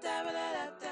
da da da da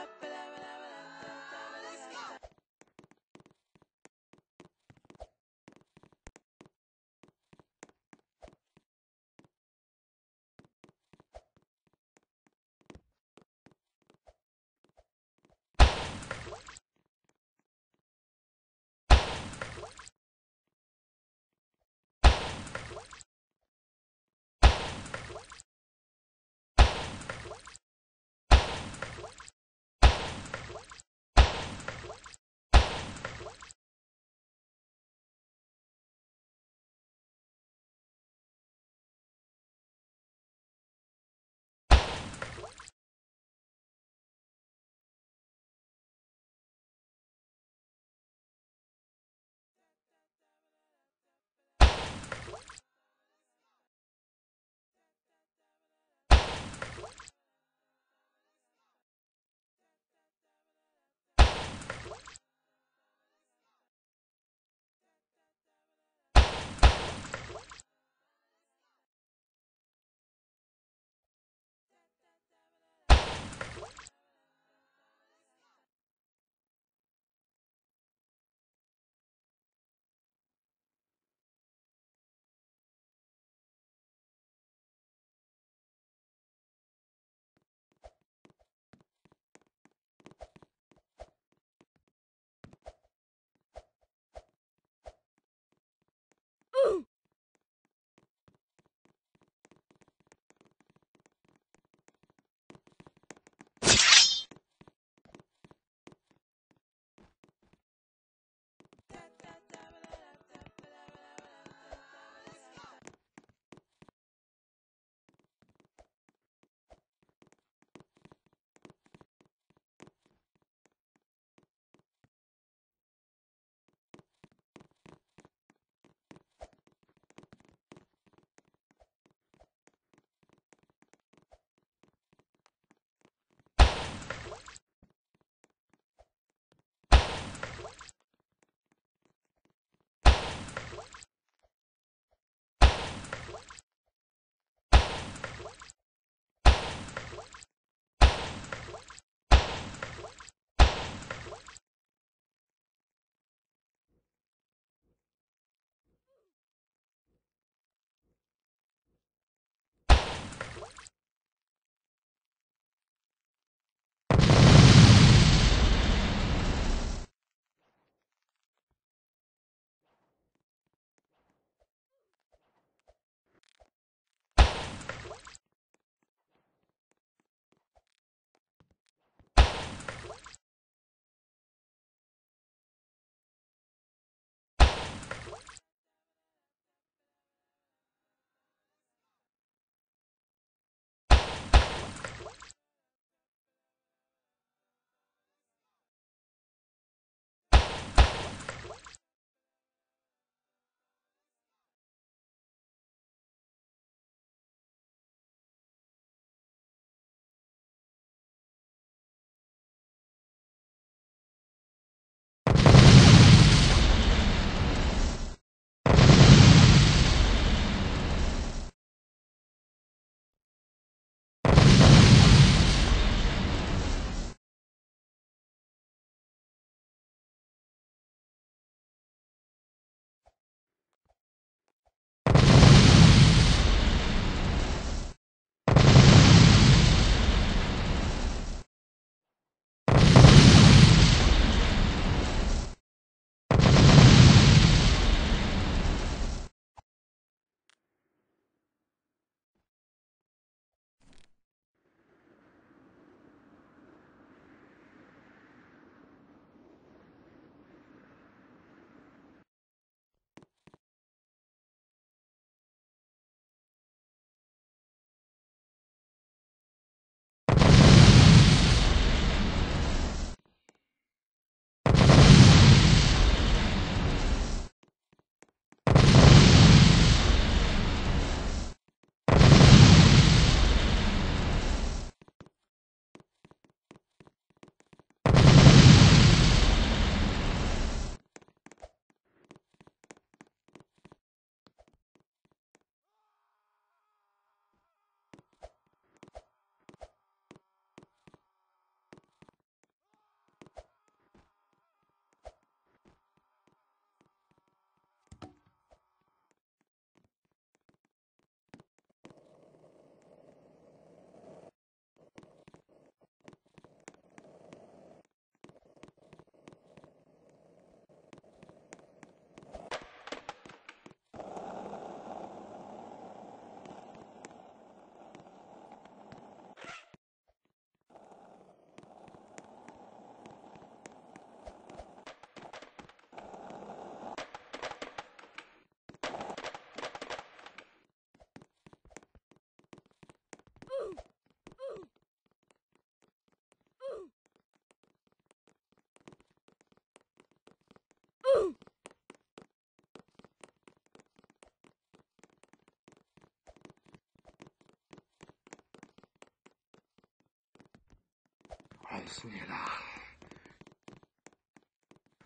爱死你了，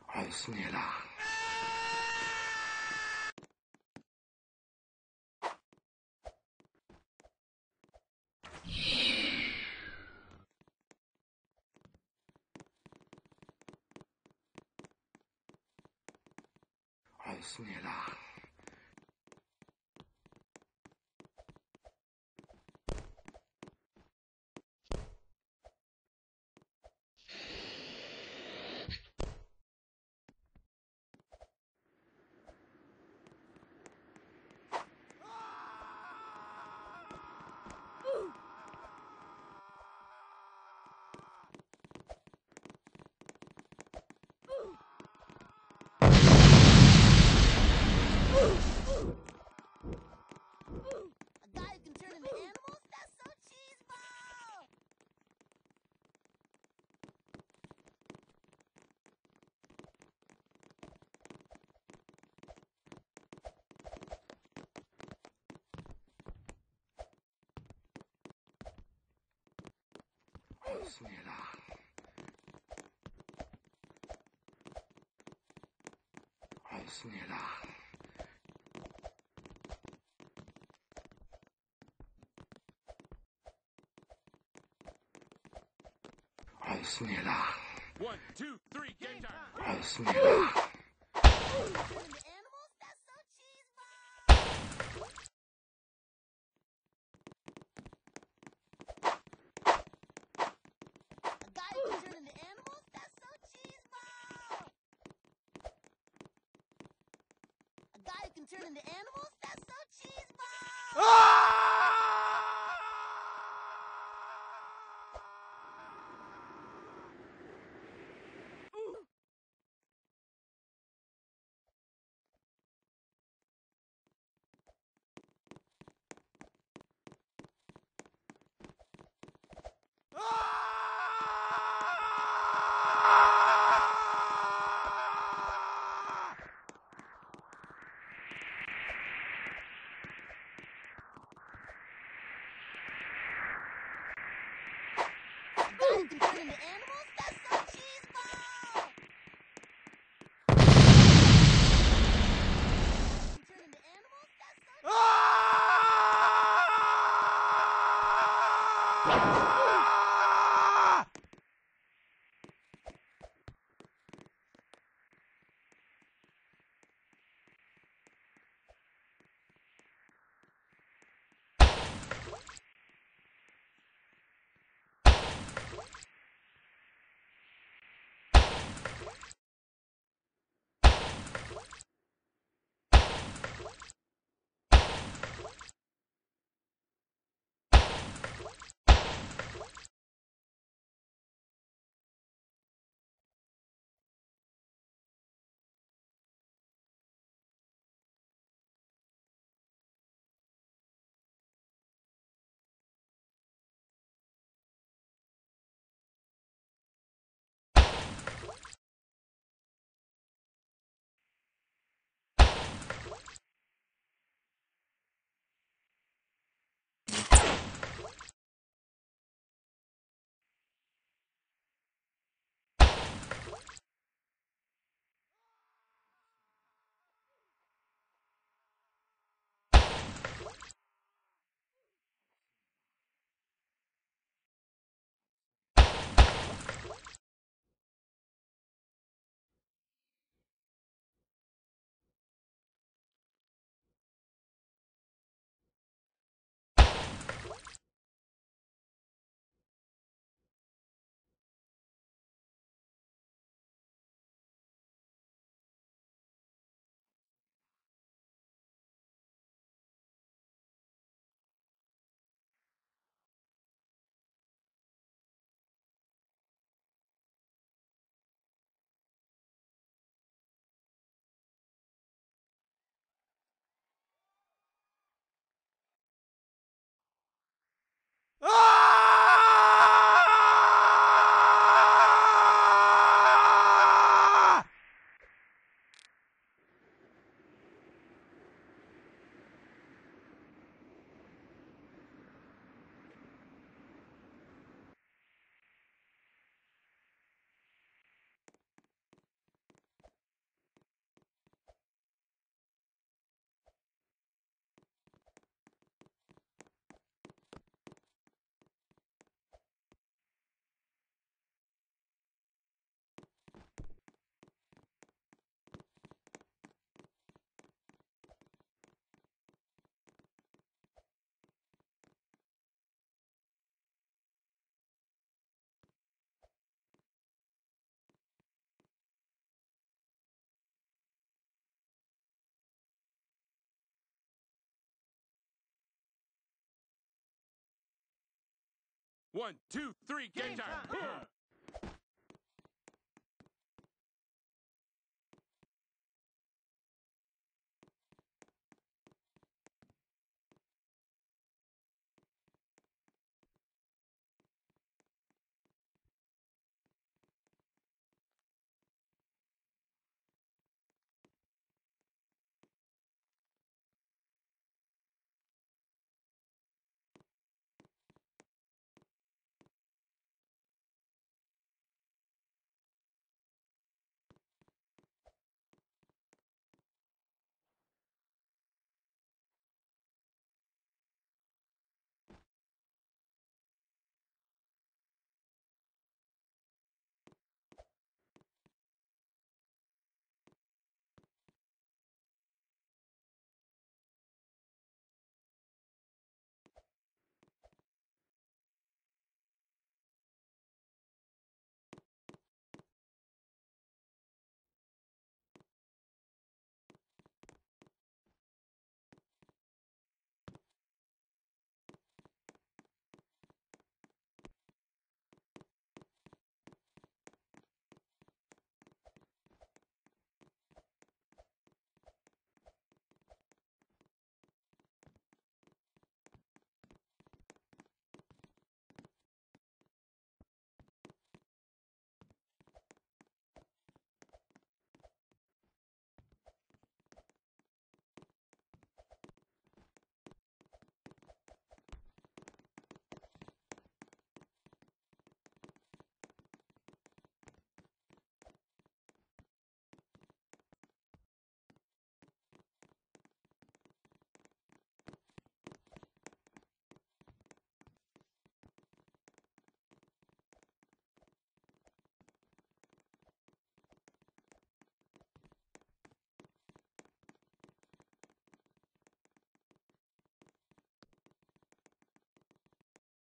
爱死你了！爱死你了死你了！”“爱死你了！”“爱死你了！” One, two, three, game time. 爱死你了！Can turn into animals? That's so cheeseball! Ah! Wow. One, two, three, game, time.